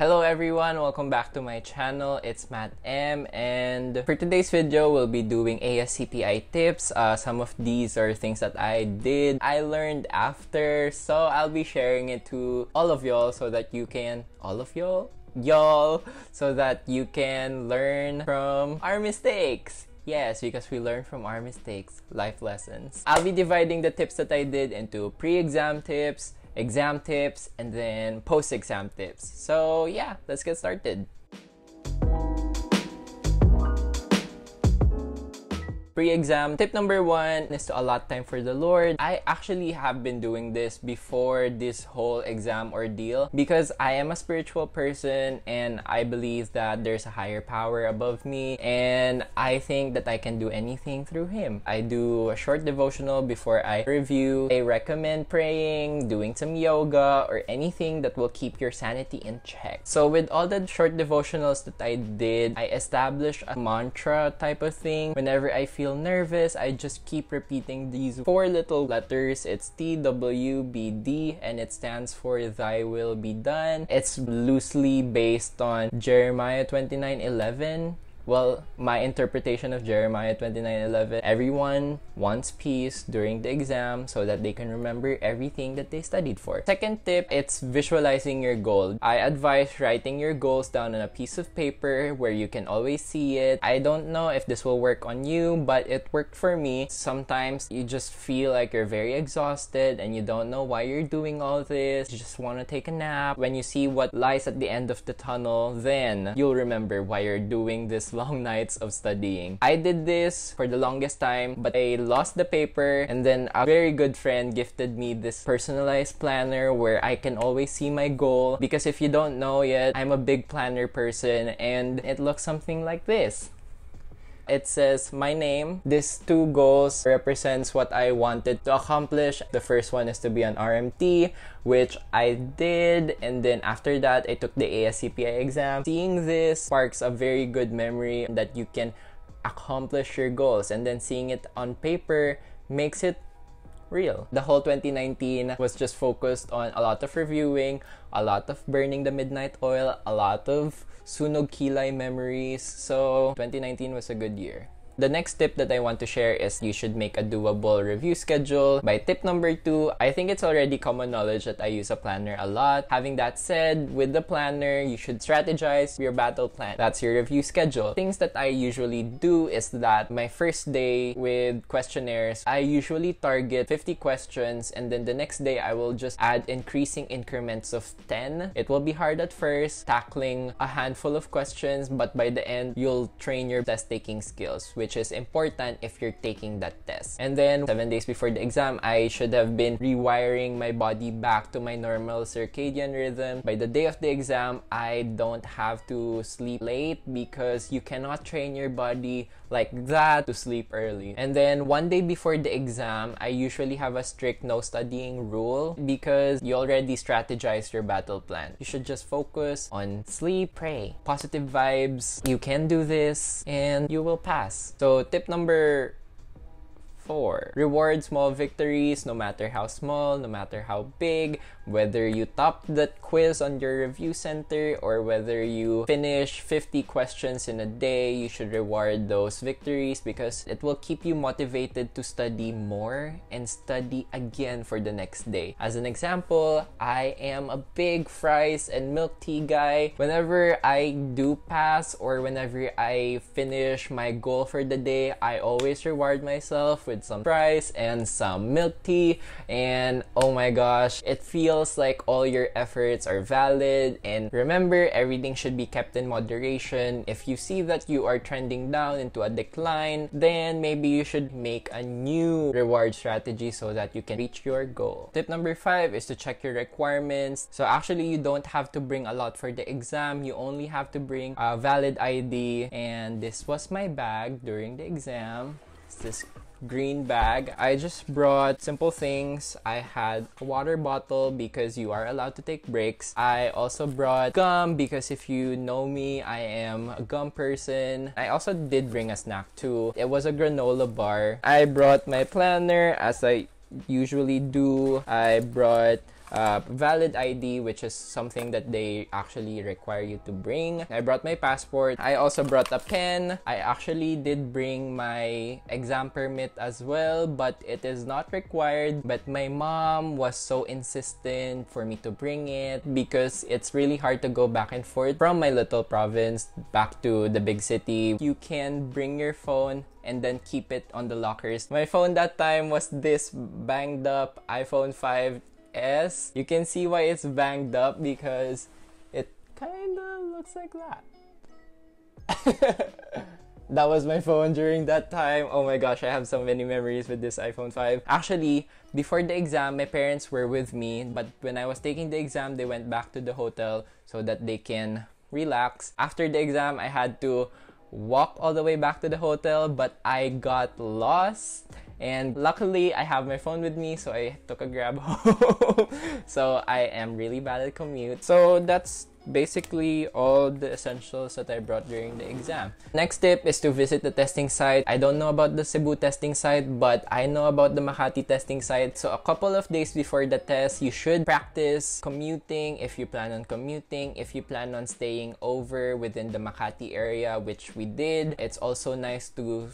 Hello everyone, welcome back to my channel. It's Matt Em and for today's video, we'll be doing ASCPI tips. Uh, some of these are things that I did, I learned after, so I'll be sharing it to all of y'all so that you can, all of y'all? Y'all, so that you can learn from our mistakes. Yes, because we learn from our mistakes, life lessons. I'll be dividing the tips that I did into pre-exam tips, exam tips, and then post exam tips. So, yeah, let's get started. Pre-exam. Tip number one is to allot time for the Lord. I actually have been doing this before this whole exam ordeal because I am a spiritual person and I believe that there's a higher power above me and I think that I can do anything through Him. I do a short devotional before I review. I recommend praying, doing some yoga, or anything that will keep your sanity in check. So with all the short devotionals that I did, I established a mantra type of thing whenever I feel feel nervous, I just keep repeating these four little letters. It's TWBD and it stands for Thy Will Be Done. It's loosely based on Jeremiah 29:11 well, my interpretation of Jeremiah 29:11, everyone wants peace during the exam so that they can remember everything that they studied for. Second tip, it's visualizing your goal. I advise writing your goals down on a piece of paper where you can always see it. I don't know if this will work on you, but it worked for me. Sometimes you just feel like you're very exhausted and you don't know why you're doing all this. You just want to take a nap. When you see what lies at the end of the tunnel, then you'll remember why you're doing this long nights of studying. I did this for the longest time, but I lost the paper, and then a very good friend gifted me this personalized planner where I can always see my goal. Because if you don't know yet, I'm a big planner person, and it looks something like this it says my name. These two goals represents what I wanted to accomplish. The first one is to be an RMT, which I did, and then after that, I took the ASCPI exam. Seeing this sparks a very good memory that you can accomplish your goals, and then seeing it on paper makes it real. The whole 2019 was just focused on a lot of reviewing, a lot of burning the midnight oil, a lot of sunog kilay memories. So 2019 was a good year. The next tip that I want to share is you should make a doable review schedule. By tip number two, I think it's already common knowledge that I use a planner a lot. Having that said, with the planner, you should strategize your battle plan. That's your review schedule. Things that I usually do is that my first day with questionnaires, I usually target 50 questions and then the next day I will just add increasing increments of 10. It will be hard at first, tackling a handful of questions, but by the end, you'll train your test taking skills, which which is important if you're taking that test. And then, seven days before the exam, I should have been rewiring my body back to my normal circadian rhythm. By the day of the exam, I don't have to sleep late because you cannot train your body like that to sleep early. And then, one day before the exam, I usually have a strict no studying rule because you already strategized your battle plan. You should just focus on sleep, pray, positive vibes. You can do this and you will pass. So tip number four, reward small victories no matter how small, no matter how big whether you top that quiz on your review center or whether you finish 50 questions in a day, you should reward those victories because it will keep you motivated to study more and study again for the next day. As an example, I am a big fries and milk tea guy. Whenever I do pass or whenever I finish my goal for the day, I always reward myself with some fries and some milk tea. And oh my gosh, it feels feels like all your efforts are valid. And remember, everything should be kept in moderation. If you see that you are trending down into a decline, then maybe you should make a new reward strategy so that you can reach your goal. Tip number five is to check your requirements. So actually, you don't have to bring a lot for the exam. You only have to bring a valid ID. And this was my bag during the exam. This green bag. I just brought simple things. I had a water bottle because you are allowed to take breaks. I also brought gum because if you know me, I am a gum person. I also did bring a snack too. It was a granola bar. I brought my planner as I usually do. I brought uh, valid ID, which is something that they actually require you to bring. I brought my passport. I also brought a pen. I actually did bring my exam permit as well, but it is not required. But my mom was so insistent for me to bring it because it's really hard to go back and forth from my little province back to the big city. You can bring your phone and then keep it on the lockers. My phone that time was this banged up iPhone 5s. You can see why it's banged up because it kind of looks like that. that was my phone during that time. Oh my gosh, I have so many memories with this iPhone 5. Actually, before the exam, my parents were with me, but when I was taking the exam, they went back to the hotel so that they can relax. After the exam, I had to walk all the way back to the hotel, but I got lost. And luckily, I have my phone with me, so I took a grab home. so I am really bad at commute. So that's basically all the essentials that I brought during the exam. Next tip is to visit the testing site. I don't know about the Cebu testing site, but I know about the Makati testing site. So a couple of days before the test, you should practice commuting if you plan on commuting, if you plan on staying over within the Makati area, which we did. It's also nice to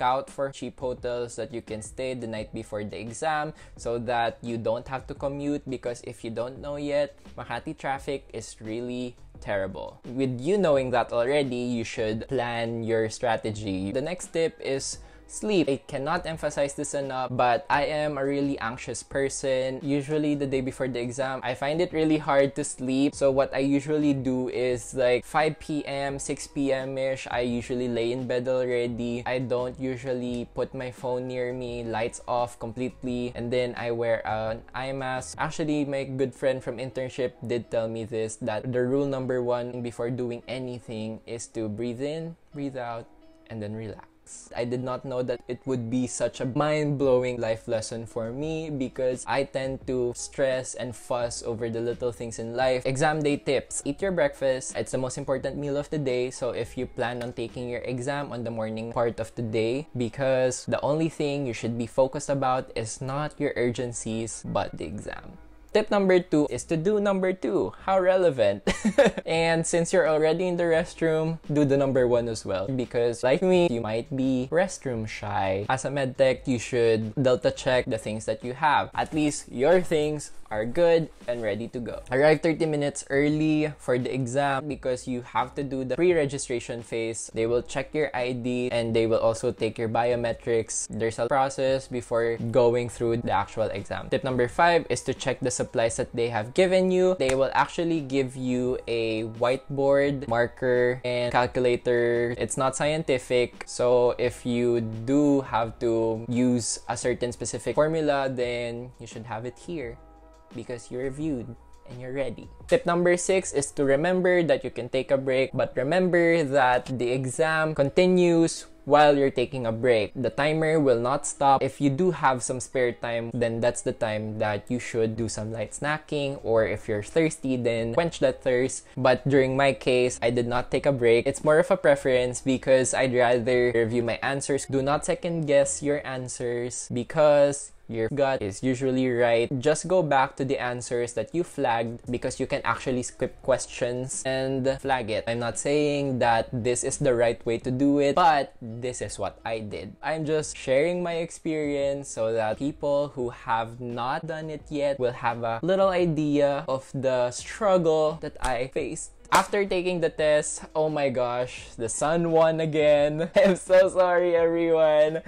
scout for cheap hotels that you can stay the night before the exam so that you don't have to commute because if you don't know yet, Makati traffic is really terrible. With you knowing that already, you should plan your strategy. The next tip is sleep. I cannot emphasize this enough, but I am a really anxious person. Usually the day before the exam, I find it really hard to sleep. So what I usually do is like 5 p.m., 6 p.m. ish, I usually lay in bed already. I don't usually put my phone near me, lights off completely, and then I wear an eye mask. Actually, my good friend from internship did tell me this that the rule number one before doing anything is to breathe in, breathe out, and then relax. I did not know that it would be such a mind blowing life lesson for me because I tend to stress and fuss over the little things in life. Exam day tips eat your breakfast, it's the most important meal of the day. So if you plan on taking your exam on the morning part of the day, because the only thing you should be focused about is not your urgencies but the exam. Tip number two is to do number two. How relevant. and since you're already in the restroom, do the number one as well. Because like me, you might be restroom shy. As a medtech, you should delta check the things that you have. At least your things are good and ready to go. Arrive 30 minutes early for the exam because you have to do the pre-registration phase. They will check your ID and they will also take your biometrics. There's a process before going through the actual exam. Tip number five is to check the supplies that they have given you. They will actually give you a whiteboard, marker, and calculator. It's not scientific, so if you do have to use a certain specific formula, then you should have it here because you're reviewed and you're ready. Tip number six is to remember that you can take a break, but remember that the exam continues while you're taking a break. The timer will not stop. If you do have some spare time, then that's the time that you should do some light snacking, or if you're thirsty, then quench that thirst. But during my case, I did not take a break. It's more of a preference because I'd rather review my answers. Do not second guess your answers because your gut is usually right. Just go back to the answers that you flagged because you can actually skip questions and flag it. I'm not saying that this is the right way to do it, but this is what I did. I'm just sharing my experience so that people who have not done it yet will have a little idea of the struggle that I faced after taking the test, oh my gosh, the sun won again. I'm so sorry, everyone.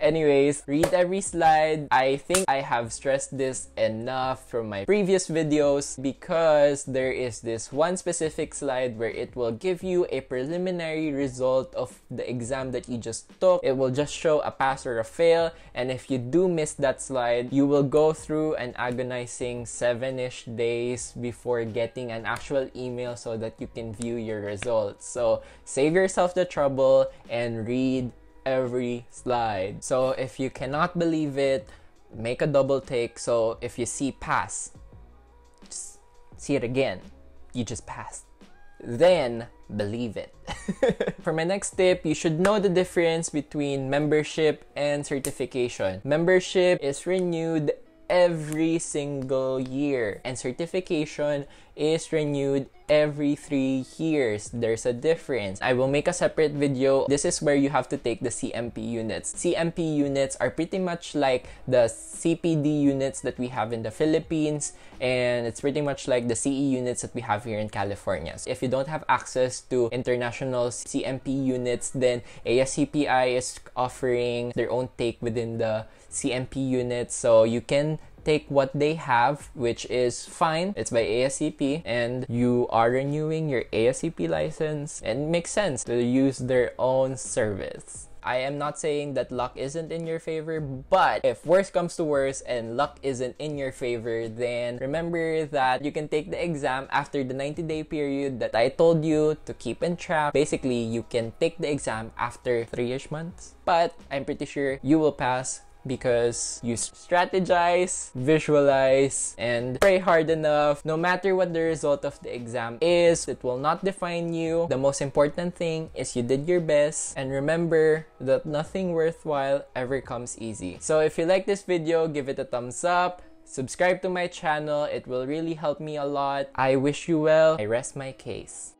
Anyways, read every slide. I think I have stressed this enough from my previous videos because there is this one specific slide where it will give you a preliminary result of the exam that you just took. It will just show a pass or a fail. And if you do miss that slide, you will go through an agonizing seven-ish days before getting an actual email so that that you can view your results. So save yourself the trouble and read every slide. So if you cannot believe it, make a double take. So if you see pass, just see it again. You just passed. Then believe it. For my next tip, you should know the difference between membership and certification. Membership is renewed every single year. And certification is renewed every three years. There's a difference. I will make a separate video. This is where you have to take the CMP units. CMP units are pretty much like the CPD units that we have in the Philippines, and it's pretty much like the CE units that we have here in California. So if you don't have access to international CMP units, then ASCPI is offering their own take within the CMP units. So you can take what they have, which is fine. It's by ASCP, and you are renewing your ASCP license, and it makes sense to use their own service. I am not saying that luck isn't in your favor, but if worst comes to worst and luck isn't in your favor, then remember that you can take the exam after the 90 day period that I told you to keep in track. Basically, you can take the exam after three ish months, but I'm pretty sure you will pass because you strategize, visualize, and pray hard enough. No matter what the result of the exam is, it will not define you. The most important thing is you did your best. And remember that nothing worthwhile ever comes easy. So if you like this video, give it a thumbs up. Subscribe to my channel. It will really help me a lot. I wish you well. I rest my case.